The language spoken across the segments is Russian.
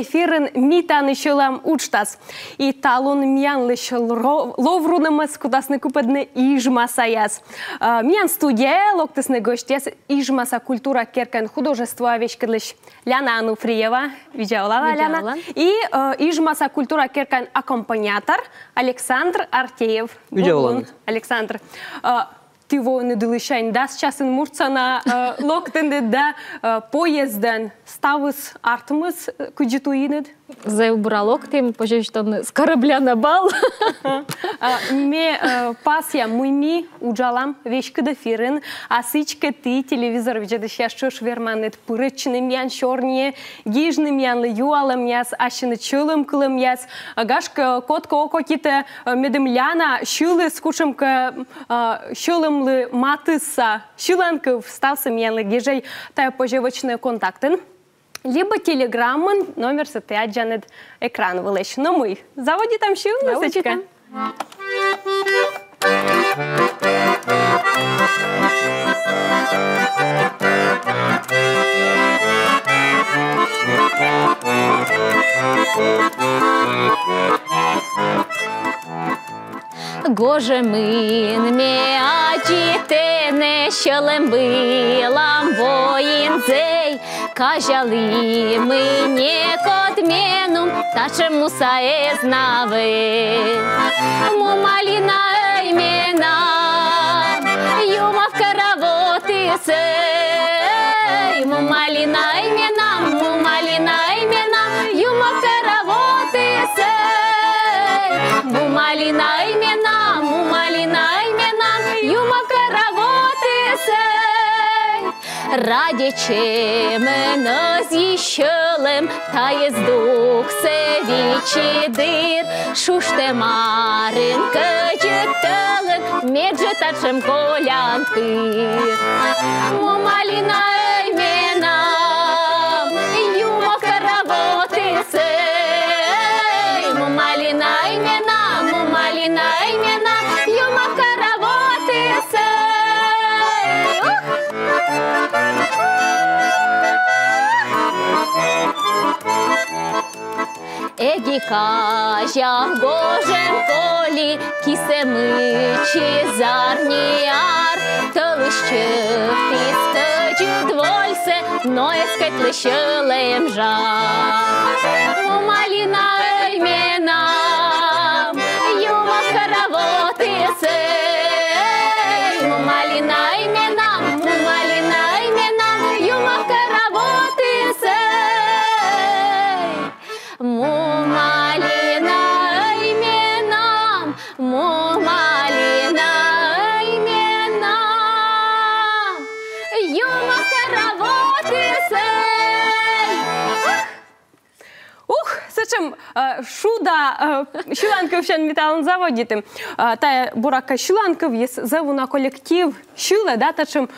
эфирын митаны шылам учтас. И талон мянлы шыл ловрунымыз кудасны купадны ижмаса яз. Мян студия локтысны гостес ижмаса культура керкен художество вешкірліш Ляна Ануфриева. Видеолала, Ляна. И ижмаса культура керкен аккомпаниатор Александр Артеев. Видеолала. Александр ти во недилишень да часын мурцана локтенде да поезден ставыс артымыз күджіту Зеу буралок тем пожалуй, что с корабля на бал. Э, ме э, пасия мыми уджалам вещка до фирен, а сычка ты телевизор ведь это сейчас что шверман это пырычным ян чернее, гижным ян льюалам яс, а щены чулым клым яс, э, гашка котка око кита медемляна, щулы с кушемка щулым лы матыса, щуланка встался ян лы гижей, тая пожевочные контакты. Либо телеграмман номер сати Джанет екран велич. Ну ми. Заводі там ще музичка. Гоже мин ме ачите не щелем билам воїнцей, кажали мені котменум, та чому сає знави. Му маліна імена, юма в каравоти сей, му маліна імена, му маліна імена, юма в каравоти сей, му маліна імена, му маліна імена, юма в каравоти сей. Радячи мене з'їщелем, та є здух се вічі дир, шуште маринка жителен, медже тачем колянки. Мумаліна імена, юма каравоти сей, мумаліна імена, мумаліна Егі кажа в гожем полі, кісемичі зарніяр, то лище пістечу двольсе, ноє скетлищелем жар. У маліна імена, юма в каравоти сей, у маліна імена, шуда шиланков шен металлын заводитым. Та бурака шиланков ес зову на коллектив шила, да, тачем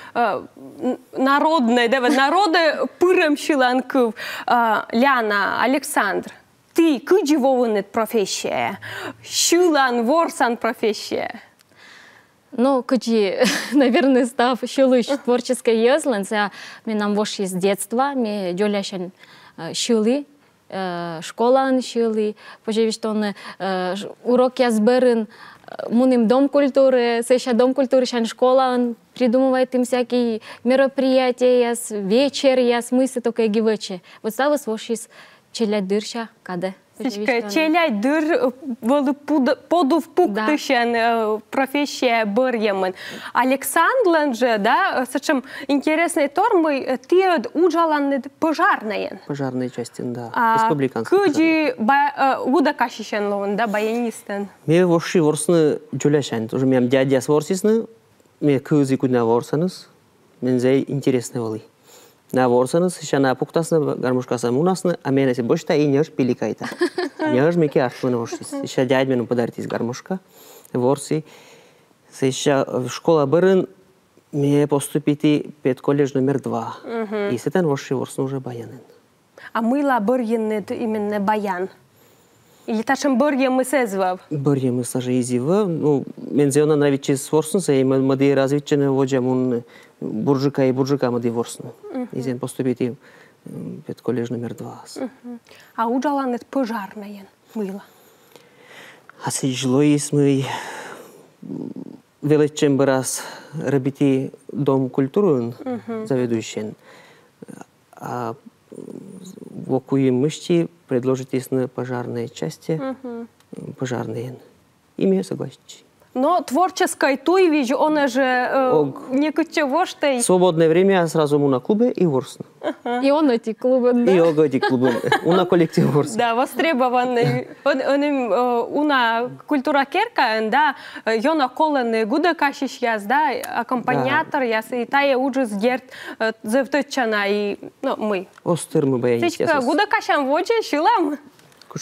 народный, да, народы пырым шиланков. Ляна, Александр, ты кыдживованет профессия? Шилан, ворсан профессия? Ну, куди, наверное, став шилыш творческой езлен, ми нам вош із детства, ми дьоляшен шили, школан шили, поживі, що он урок я зберен, муним дом культуры, це ще дом культуры, шан школа, он придумывает им всякие мероприятия, яс, вечер, яс, мысли только гивече. Вот ставус вош із челять дырша, каде. Сичка челяй дүр болып подув пук тышен э, профессия быр емін. Александлан же, да, сычым интересный тор мы э, тиод уджаланны пожарнаен. Пожарной части, да, республиканский. Куджи э, уда кашишен ловын, да, баянистен. Ме воши ворсны жүлешен, уже мем дядя сворсисны, ме кызы кудна ворсаныз, мен зай интересный волый на ворсаныс шана пуктасны гармошкасы мунасны а мен эсе бошта и неж пиликайта неж мики артмын ошсыз иша дядь мен подаритис гармошка ворси сеша школа бырын ме пед колледж номер два и воши а мыла именно баян Или ташым. Ну, сворсунса, и мадей воджамун мун буржука и буржука мади ворсна. Изен поступити пет коллеж номер два. А уджаланет пожарное мыло. А си жилой мы величем раз рабити дом культуры заведующий. А в окуе мышти предложить на пожарные части, пожарные. Ими согласитесь. Но творческой той вижу, он же э, Ог. не кучевоштей. Свободное время я сразу му на клубе и ворсну. И он эти клубы, да? И огоди клубы. У на коллектив ворсну. Да, востребованный. Он, он, им, э, уна культура керка, да, йона колен гуда кашиш яз, да, аккомпаниатор яз, и тая уджус герт э, зевточана, и, ну, мы. Остыр мы боялись. Тичка, гуда кашам воджи, шилам?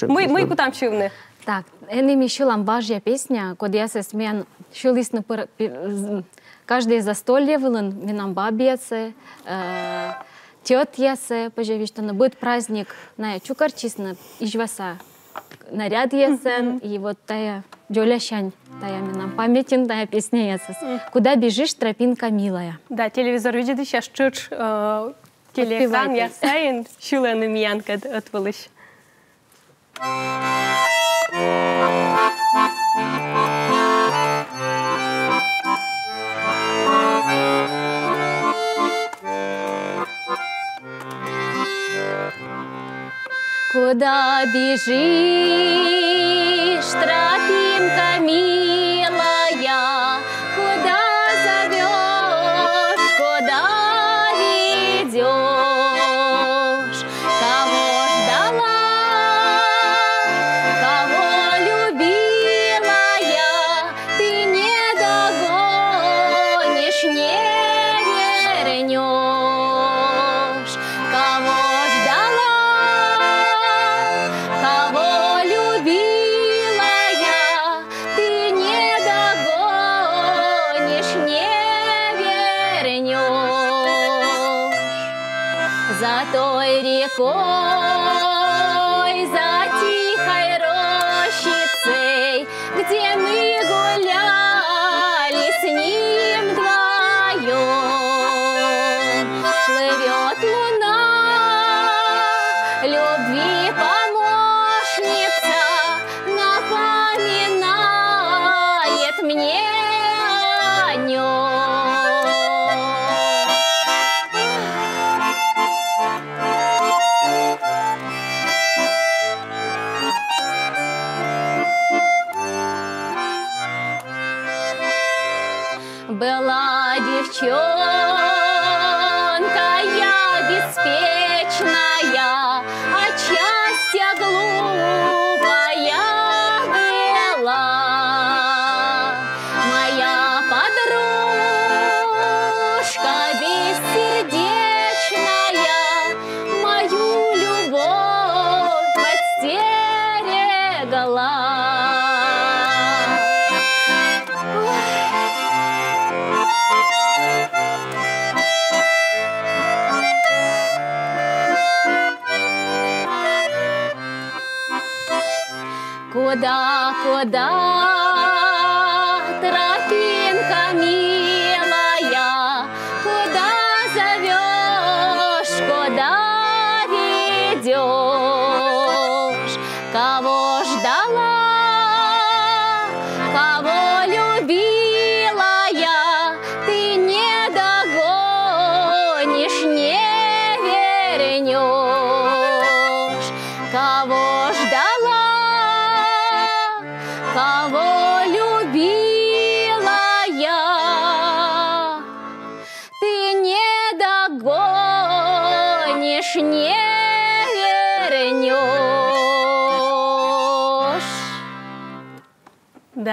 Мы, мы кутам шивны. Так, ени ми шилам бажja песня, код я се смен шилис на пыр... Каждый застолье вылын минам бабьясе, э, тетясе, пожевишь, на будет праздник, на чукарчисна, ижваса, наряд ясен, и вот тая джолящань, тая минам памятен, тая песня ясес. Куда бежишь, тропинка милая. Да, телевизор видит, сейчас чуч э, телеэкран, Подпевайте. я сейн, шиленым янка отвылыш. Куда бежишь, тропинка Была девчонка я беспечная, Куда, куда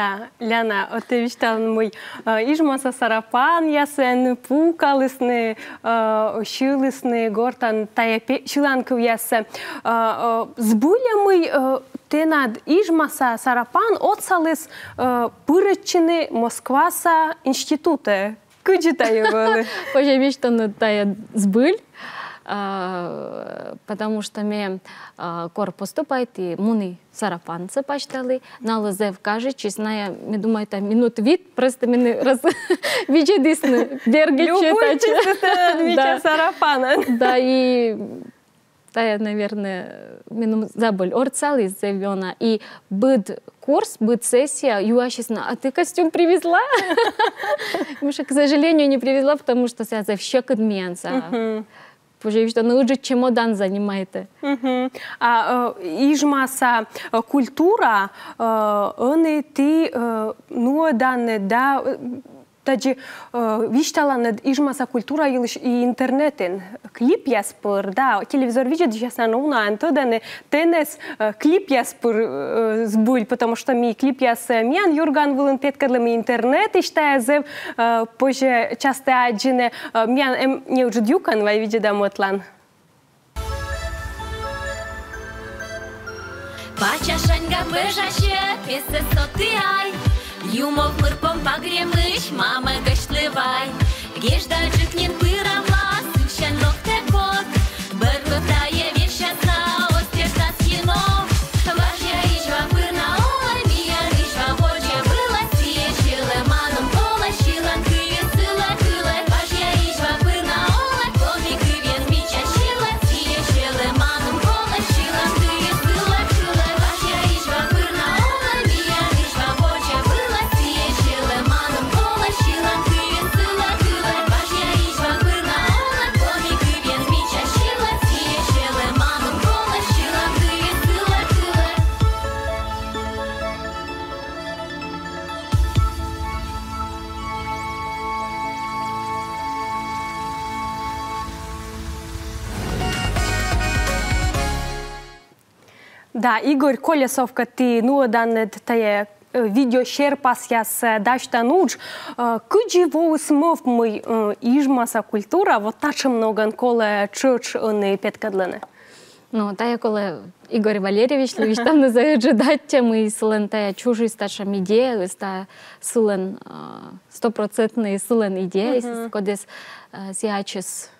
Да, Ляна, от ти вічтав мой е, іжмаса сарапан ясен, пукалисни, ощилисни, гортан та я шиланков ясе. З булями е, ти над іжмаса сарапан оцалис е, пиреччини Москваса інституте. Куди та його? Поживешь, что на тая сбыль, а, потому что мне а, кор поступает и муни сарафанцы почтали, на лозев каже, честно, я думаю, это минут вид, просто мне раз видишь берги читать. Да. сарафана. Да, и та я, наверное, минум забыл, орцал из Зевена. И быт курс, быт сессия, юашисна, а ты костюм привезла? Потому что, к сожалению, не привезла, потому что я за все кадменца. Что ну уже чемодан занимает. Мгм. А э, ижмаса э, культура, э, они ты ну дане да Таджи вишталанед ижмаса культура и интернетен клип яспыр да телевизор видит ясана уна антодане тенес клип яспыр э, сбуль потому что ми клип яс миян юрган вылын петкадлами интернет иштая зев позже часто аджине эм не уже дюкан вай види да мотлан Пачашанга пыжаще, песе соты ай. Юмов мырпом пагремыш, мама гашлывай. Гежда джикнин пырава, Да, Игорь Колесовка, ты ну дане тае видео шерпас яс дашта нуч. Куджи воу смов мой ижмаса культура, вот таче много коле чуч не петкадлене. Ну, та я коли Ігор Валерійович, Левіч там не заїжджати, ми силен та чужий стача ідея, ста силен стопроцентний силен ідея, кодес сіачес,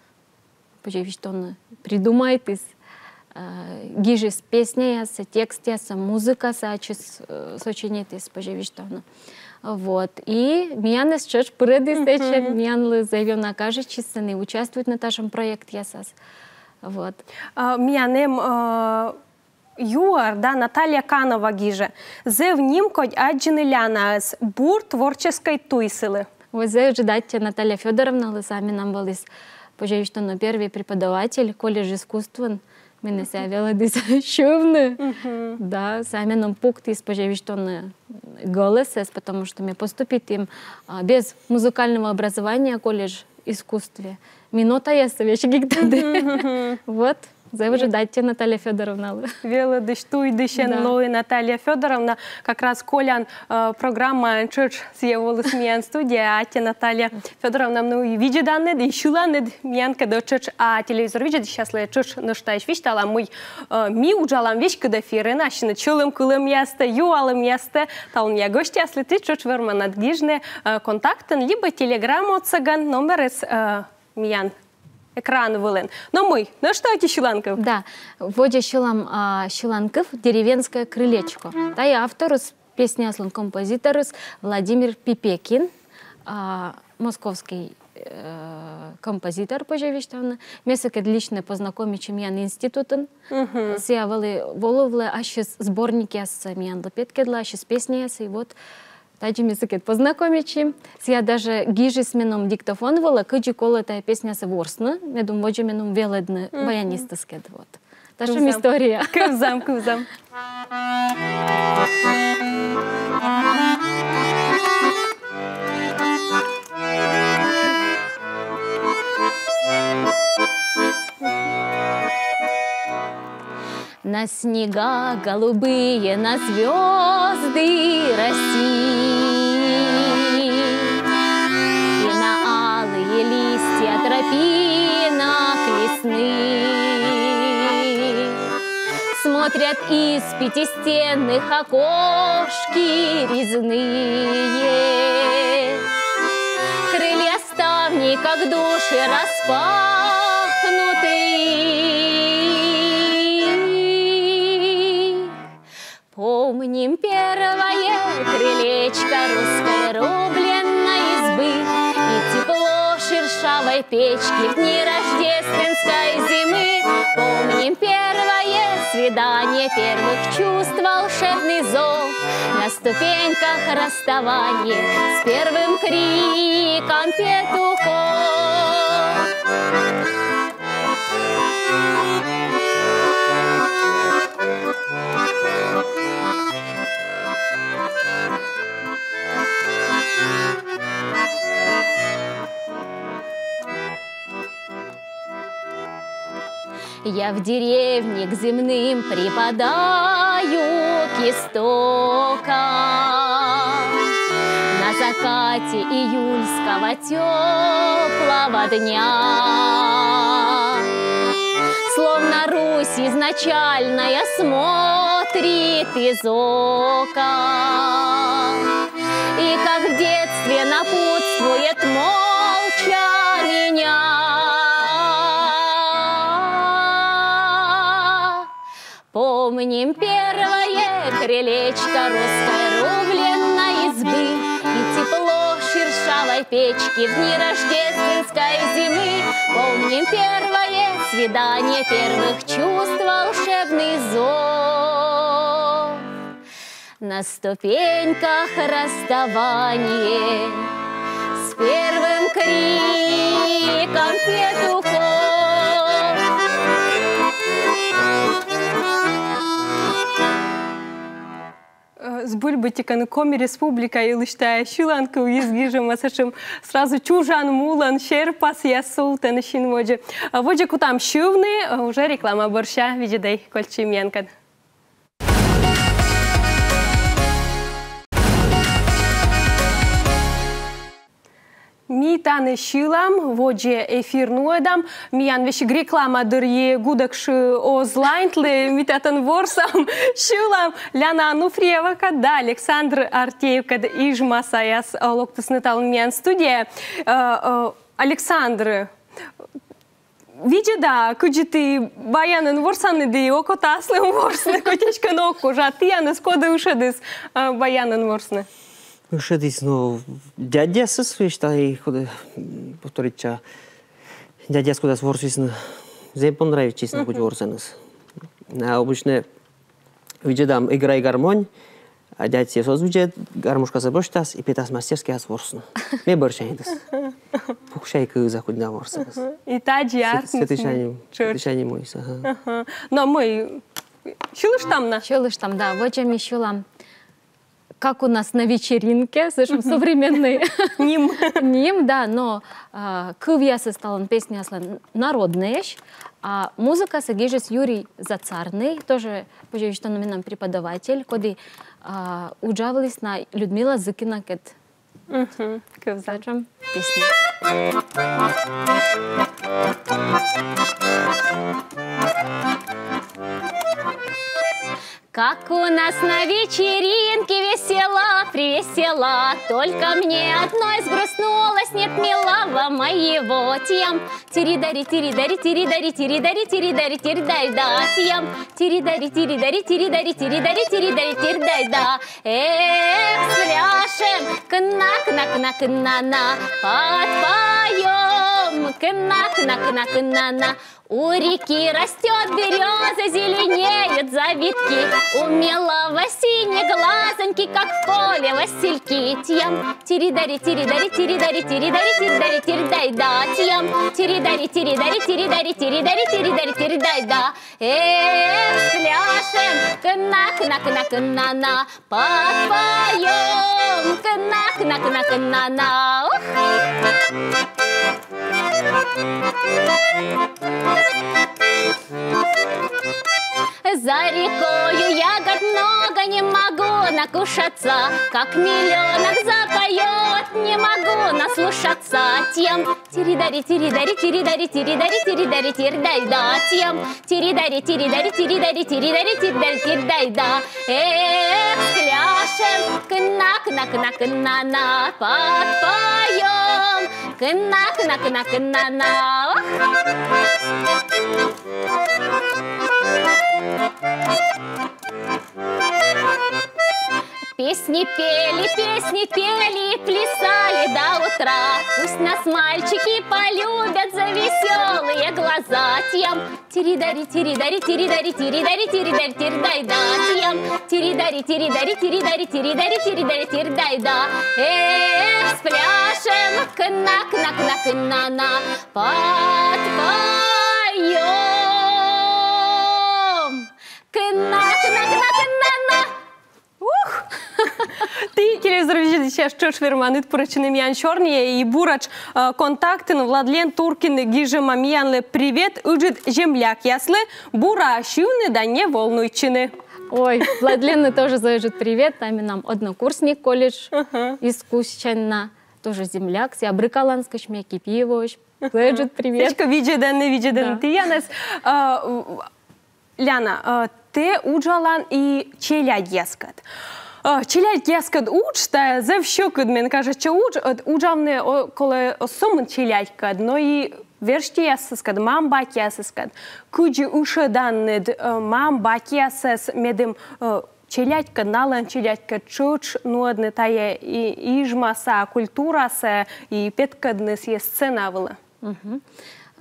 почав, що не придумайтесь, гіжес пісня яса, текст яса, музика сачес сочинитесь, почав, що не. Вот. И Миян с чеш предистече, Миян ли заявил каже, че не участвует на нашем проекте ясас. Вот. Міянем Юар, да, Наталья Канова гиже. Зев нимкодь аджины лянаас бур творческой туйсылы. Возе ожидать Наталья Федоровна лысами нам волис. Пожалуй, что на первый преподаватель колледж искусства Мене ся вела десь шумно. Да, сами нам пукты, пожалуй, что на голосес, потому что мы поступить им а, без музыкального образования колледж искусстве. Минута есть, вещи как Вот. За ожидайте Наталья Федоровна. Вела дыштуй дыщен Да. лой Наталья Федоровна. Как раз Колян э, программа Чurch з'явилась міян студія, а ті Наталья Федоровна ну і віді дане, і щула не міянка до Чurch, а телевізор віді щас ле Чurch ну штаєш віштала мой э, мі уджалам віч куда фіри наші на чулим кулим ясте, юалим ясте, та он я гості, асли ти Чurch верма надгіжне э, контактен, либо телеграму циган номер із э, міян экран вылен. Но мы, ну что эти щеланков? Да, Водя Щелам а, Щеланков «Деревенское крылечко». Та и авторус песни аслан композиторус Владимир Пипекин, а, московский э, композитор поживіштавна. Месекет лично познакомить миян институтын. Воловле, а сейчас сборники с миян лапеткедла, а сейчас песни и вот Таджи месекет познакомичи. Я даже гижи с меном диктофон вела, кыджи кола та песня се ворсна. Я думаю, воджи меном веледны баяниста скед. Вот. Та что Кузам. история. Кывзам, кывзам. На снега голубые, на звезды России. И на алые листья тропинок лесных Смотрят из пятистенных окошки резные. Крылья ставней, как души распахнуты. Помним первое крылечко русской рубленной избы И тепло шершавой печки в дни рождественской зимы. Помним первое свидание первых чувств, волшебный зов на ступеньках расставания с первым криком петухов. Я в деревне к земным припадаю к истокам. На закате июльского теплого дня Словно Русь изначальная смотрит из окон И как в детстве напутствует молча меня. Помним первое крылечко русской рубленной избы шершавой печки в дни рождественской зимы. Помним первое свидание первых чувств, волшебный зов. На ступеньках расставание с первым криком петухов. сбульбатикан коми республика илышта шиланка уезгижем асашем сразу чужан мулан шерпас ясултан шинводжи воджи. Кутам шивны уже реклама борща виджидай кольчимьянкан Ми таны шилам, воджи эфирну адам, миян веши реклама дырье гудакши озлайнтлы, митатын ворсам шилам, Ляна Ануфриева када, Александр Артеев када ижма саяс локтысны талын миян студия. Александр, Видеда, куджи ты баянын ворсаны ди око таслым ворсны, котечка ноку, жаты яныс коды ушадыс баянын ворсны. ушедис ну дядясыз вештай худы повторитча дядяс куда сворсисны зе понравить честно хоть ворсаныс а обычно видедам играй гармонь а дядь я соз виде и петас мастерский ас ворсын ме борчайдыс пукшай кы заходна ворсаныс и та дядь сетишаним сетишаним мой но мой Чулыш там на? Чулыш там, да. Вот чем. Как у нас на вечеринке, слышим, современный ним. ним, да, но э, кывьясы стал песня народная, а музыка сагижес Юрий Зацарный, тоже, позже что нам преподаватель, коды э, уджавались на Людмила Зыкина кет. Угу, Слышим песню. Как у нас на вечеринке весела, привесела, Только мне одной сгрустнулось, нет милого моего тем. Тиридари, тиридари, тиридари, тиридари, тиридари, тиридари, да, тем. Тиридари, тиридари, тиридари, тиридари, тиридари, тиридари, да. Эх, спляшем, кна, кна, кна, кна, на, подпоем, кна, кна, кна, кна, на. У реки растет береза, зеленеют завитки, У мелого синеглазоньки, как в поле васильки. Тьям, тиридари, тиридари, тиридари, тиридари, тиридари, тиридай, да. Тьям, тиридари, тиридари, тиридари, тиридари, тиридари, тиридай, да. Эх, пляшем, кна, кна, кна, кна, на, подпоем, кна, кна, кна, кна, на. За рекою ягод много не могу накушаться, Как миллионок запоет, не могу наслушаться. Тем тиридари, тиридари, тиридари, тиридари, тиридари, тиридай, да. Тем тиридари, тиридари, тиридари, тиридари, тиридари, тиридай, да. Эх, пляшем, кна, кна, кна, кна, на, подпоем Кна, кна, кна, кна, на, Песни пели, песни пели, плясали до утра. Пусть нас мальчики полюбят за веселые глаза тем. Тиридари, тиридари, тиридари, тиридари, тиридари, тирдай да тем. Тиридари, тиридари, тиридари, тиридари, тиридари, тирдай да. Эх, спляшем, кна, кна, кна, кна, на, подпоем. Ти телевізор що швирманит пореченим ян чорніє і бурач е, контактин Владлен Туркин гіже маміянле привіт уджит земляк ясле бура шивни да не волнуйчини. Ой, Владлены тоже заезжает привет, там и нам однокурсник колледж искусственно, тоже земляк, я брыкаланска шмяки пивоч, заезжает привет. Сечка віджеден, не віджеден. Да. Ти янес. Е, в- Ляна, е, ти уджалан і челядь яскат. Чиляль кескад уч, та за вщукад мен каже, че уч, от уджавне, коли осум чилялькад, но і вершті скад, мам баки скад, Куджі уша даннед, э, мам баки ясис, медим э, челядька, налан челядька, чуч, нуадне тая і іжмаса, культураса, і петкаднес є сцена вила. Угу.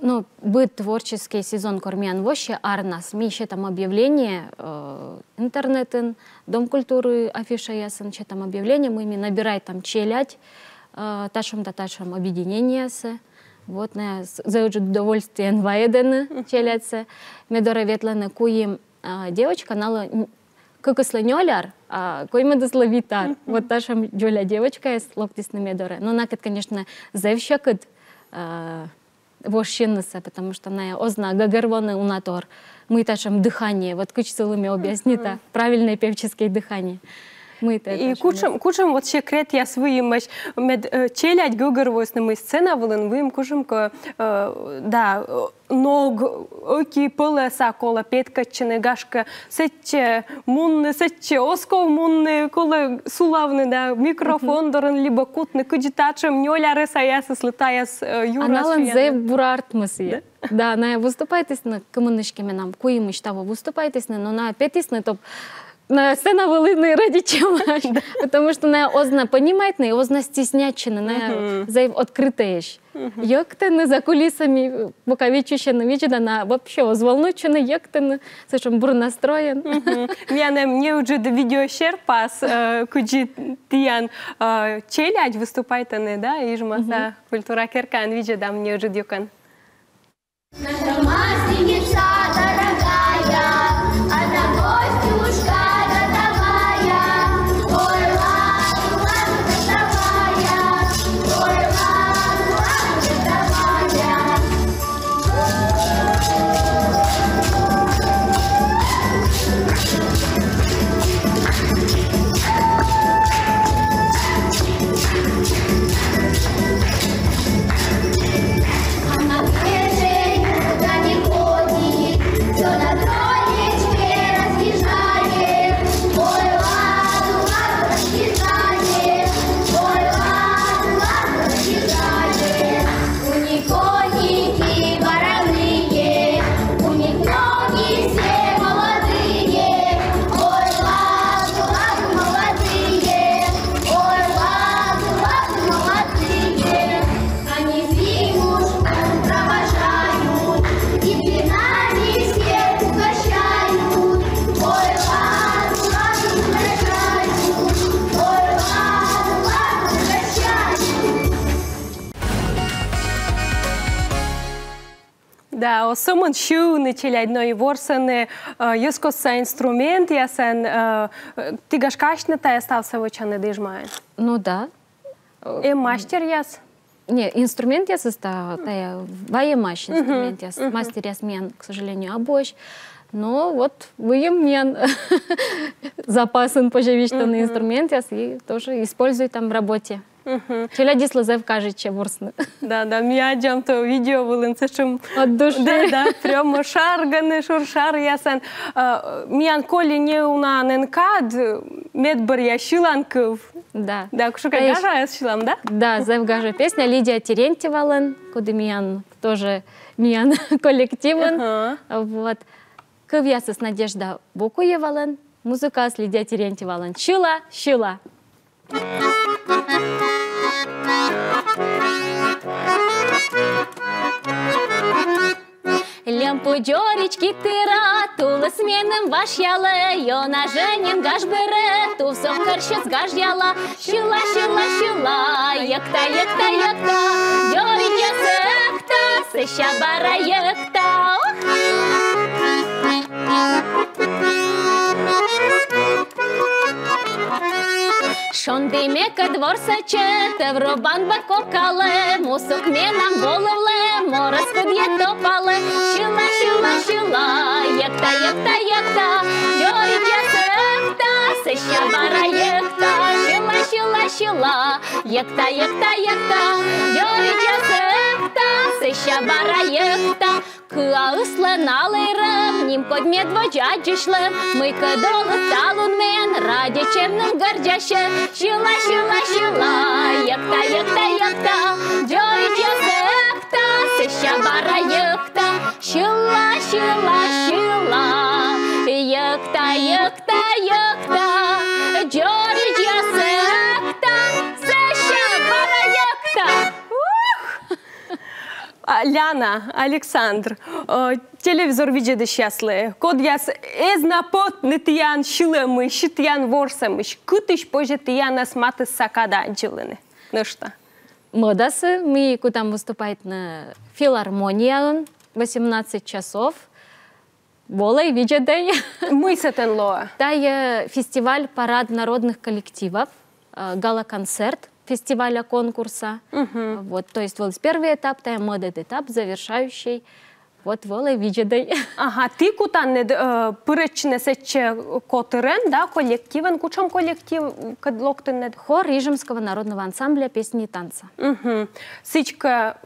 Ну, будет творческий сезон Кормян Вощи, Арнас. Мы еще там объявление, э, интернетен, Дом культуры, афиша ясен, че там объявление, мы ими набирай там челядь, э, ташем да ташем объединение се. Вот на зауджу удовольствие нваедены челядьсе. Медора ветланы куим э, девочка, нала кыкыслы нёляр, а коймы дыслы витар. Вот ташем джоля девочка с локтисны медоре. Но накет, конечно, зевщакыт, э, вощиннысы, потому что на озна гагарвоны унатор. Мы ташем дыхание, вот кыч целыми объяснита, правильное певческое дыхание Мы это І кучим, кучим от ще крет я своїм меч мед е, челядь гугервосними сцена волен вим кучим ко е, да е, ног окі пилеса кола петка чи не гашка сече мунне сече осков мунне коли сулавне да мікрофон дорен либо кутне кудітачем ньоля риса яси слетає з е, юра Аналан шуяне. зе бурарт мысы. Да, на выступайтесь на коммунышками нам, куимыш того, выступайтесь на, но на петисны, топ на сцена волыны ради чего? Потому что на озна понимает, на озна стеснячина, на за открытаешь. Як ти не за кулисами, пока відчущено відчина, на вообще озволнучено, як ти не, це ж бур настроєн. М'яне мені вже до відео шерпас, е, куджі тіян е, челядь виступайте не, да, і ж маса культура керкан, відже да мені вже дюкан. Наша масленица дорогая, Да, осомын шу не челядь, но и ворсене юскоса инструмент ясен тигаш кашне та остався вочане дижмає. Ну да. І мастер яс. Не, инструмент я состав, да, я воемащ инструмент я, мастер я смен, к сожалению, обощ. Но вот выем мен запасын поживищный инструмент я и тоже использую там в работе. Дислазев кажет, че ворсны. Да, да, м'яджам то відео вилин, це чим От души. Да, да, прямо шаргане, шуршар ясен. М'ян колі не уна ненкад, медбар я шиланков. Да. Да, Конечно. гажа я шилам, да? Да, Зев гаже песня Лидия Терентьевален, куда миян тоже миян коллективен. Ага. Вот. Кывьясыс Надежда Бокуевален, музыка с Лидия Терентьевален. Щила, щила. Ой, Лямпудьорічки тыра, тула сменным ваш яла, Йона женен гаш бере, ту все карщец гаш яла, Щила, щила, щила, якта, якта, якта, Йоріч ясекта, сища бара якта, Ох! Шондиме ка двор саче, Тевробан бакокале, Мусок менам головле, Морас куд'є топале, Шила, шила, шила, Якта, якта, якта, Джорджя секта, Сеща бара єкта, Шила, шила, шила, Якта, якта, якта, Джорджя секта, Сеща бара єкта, Кыа ыслы налырым, ним код медводжа джишлым, мы кыдолы талун мен, ради чемным гордяще, шила, шила, шила, якта, якта, якта, джой джесекта, сеща бара якта, шила, шила, шила, якта, якта, якта, Ляна, Александр, телевизор видеде счастливы. Код яс эзна пот нытиян шилымы, шитян ворсамыш, кытыш позже тияна сматы сакада анчылыны. Ну что? Модасы. Мы куда выступать на филармонии 18 часов. Волой виджедай. Мы с этим лоа. Тай фестиваль парад народных коллективов, гала-концерт фестиваля конкурса. Вот, то есть вот первый этап, тай модет этап, завершающий. Вот волой виджедай. Ага, ти кутан не пырычне сече котырен, да, коллективен, кучам коллектив, кадлоктен не Хор Рижемского народного ансамбля песни и танца. Мгм. Сичка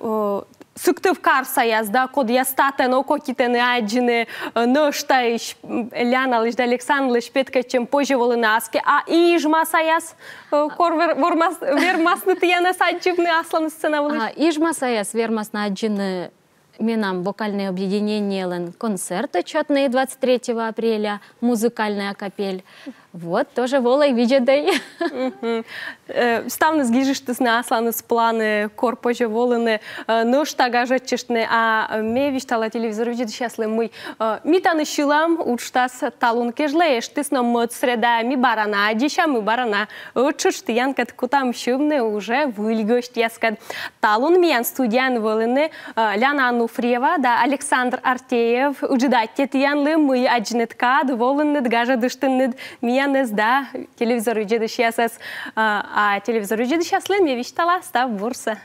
э, сыктыв карса язда, код ястатен око китен айджины, нышта иш Ляна лиш да Александр лиш петка чем позже аске, а ижма саяс, э, кор вер- вормас, вермасны тияна садживны аслан сцена волыш. А, Ижма Саяс вермас на один Минам вокальное объединение Лен концерт отчетный 23 апреля, музыкальная капель. Вот, тоже волой виджедай. Е, Ставны згіжиштис на асланыс планы кор позже волыны, ну штага жетчештны, а ме виштала телевизор видит счастлы мы. Митаны шилам учтас талун кежлееш, тыс нам мод среда ми барана, дища мы барана. Учуш ты янкат кутам шумны уже выльгость яскат. Талун миян студиян волыны Ляна Ануфриева, да Александр Артеев, уджидать тиян мы аджнеткад волыны дгажа дыштыннед миян Яндес, да, телевизор үйдеді шиясыз, а телевизор үйдеді шиясылы, мевіштала, став, бурса.